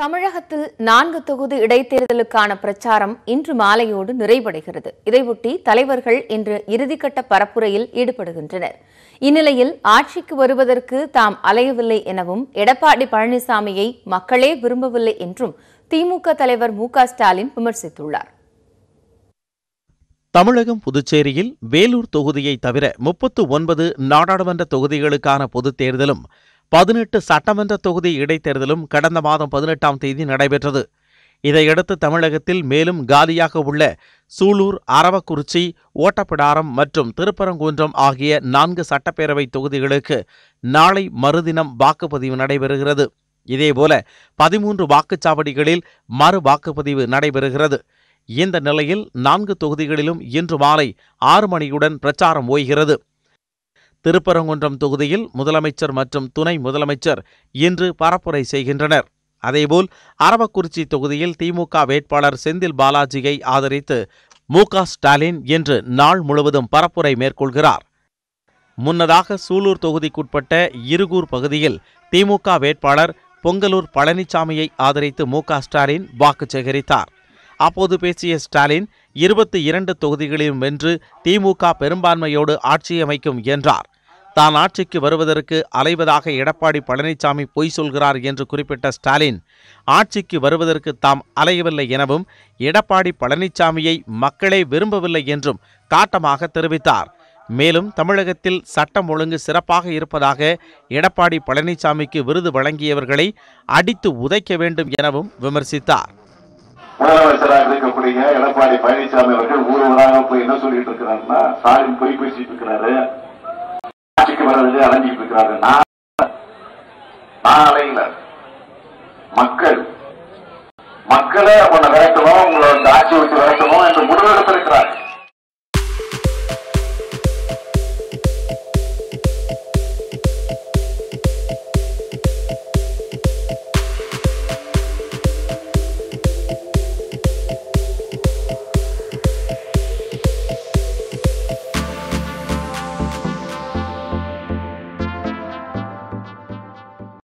தமிழகத்தில் நான்கு தொகுதி இடைத்தேர்தலுக்கான பிரச்சாரம் இன்று மாலையோடு நிறைவடைகிறது. இதையொட்டி தலைவர்கள் இன்று இறுதிக்கட்ட பரப்புரையில் ஈடுபடுகின்றனர். இந்நிலையில் ஆட்சிக்கு வருவதற்கு தாம் அலையவில்லை எனவும் எடப்பாடி பழனிசாமியை மக்களே விரும்பவில்லை என்றும் திமுக தலைவர் மு க ஸ்டாலின் விமர்சித்துள்ளார். தமிழகம் புதுச்சேரியில் வேலூர் தொகுதியை தவிர முப்பத்து ஒன்பது நாடாளுமன்ற தொகுதிகளுக்கான பொதுத் தேர்தலும் பதினெட்டு சட்டமன்ற தொகுதி இடைத்தேர்தலும் கடந்த மாதம் பதினெட்டாம் தேதி நடைபெற்றது. இதையடுத்து தமிழகத்தில் மேலும் காலியாக உள்ள சூலூர் அரவக்குறிச்சி ஓட்டப்பிடாரம் மற்றும் திருப்பரங்குன்றம் ஆகிய நான்கு சட்டப்பேரவை தொகுதிகளுக்கு நாளை மறுதினம் வாக்குப்பதிவு நடைபெறுகிறது. இதேபோல பதிமூன்று வாக்குச்சாவடிகளில் மறு வாக்குப்பதிவு நடைபெறுகிறது. இந்த நிலையில் நான்கு தொகுதிகளிலும் இன்று மாலை ஆறு மணியுடன் பிரச்சாரம் ஓய்கிறது. திருப்பரங்குன்றம் தொகுதியில் முதலமைச்சர் மற்றும் துணை முதலமைச்சர் இன்று பரப்புரை செய்கின்றனர். அதேபோல் அரவக்குறிச்சி தொகுதியில் திமுக வேட்பாளர் செந்தில் பாலாஜியை ஆதரித்து மு ஸ்டாலின் இன்று நாள் முழுவதும் பரப்புரை மேற்கொள்கிறார். முன்னதாக சூலூர் தொகுதிக்குட்பட்ட இருகூர் பகுதியில் திமுக வேட்பாளர் பொங்கலூர் பழனிசாமியை ஆதரித்து மு க ஸ்டாலின் வாக்கு சேகரித்தார். அப்போது பேசிய ஸ்டாலின் இருபத்தி இரண்டு தொகுதிகளையும் வென்று திமுக பெரும்பான்மையோடு ஆட்சி அமைக்கும் என்றார். தான் ஆட்சிக்கு வருவதற்கு அலைவதாக எடப்பாடி பழனிசாமி பொய் சொல்கிறார் என்று குறிப்பிட்ட ஸ்டாலின் ஆட்சிக்கு வருவதற்கு தாம் அலையவில்லை எனவும் எடப்பாடி பழனிசாமியை மக்களே விரும்பவில்லை என்றும் காட்டமாக தெரிவித்தார். மேலும் தமிழகத்தில் சட்டம் ஒழுங்கு சிறப்பாக இருப்பதாக எடப்பாடி பழனிசாமிக்கு விருது வழங்கியவர்களை அடித்து உதைக்க வேண்டும் எனவும் விமர்சித்தார். முதலமைச்சராக இருக்கக்கூடிய எடப்பாடி பழனிசாமி அவர்கள் ஊர் ஊராக போய் என்ன சொல்லிட்டு இருக்கிறாருன்னா ஸ்டாலின் போய் பேசிட்டு இருக்கிறாரு. ஆட்சிக்கு வர்றது அலைஞ்சிட்டு இருக்கிறாரு. நாளையில நான் மக்கள் மக்களை உன்னை விரட்டணும் உங்களை ஆட்சி வச்சு விரட்டணும் என்று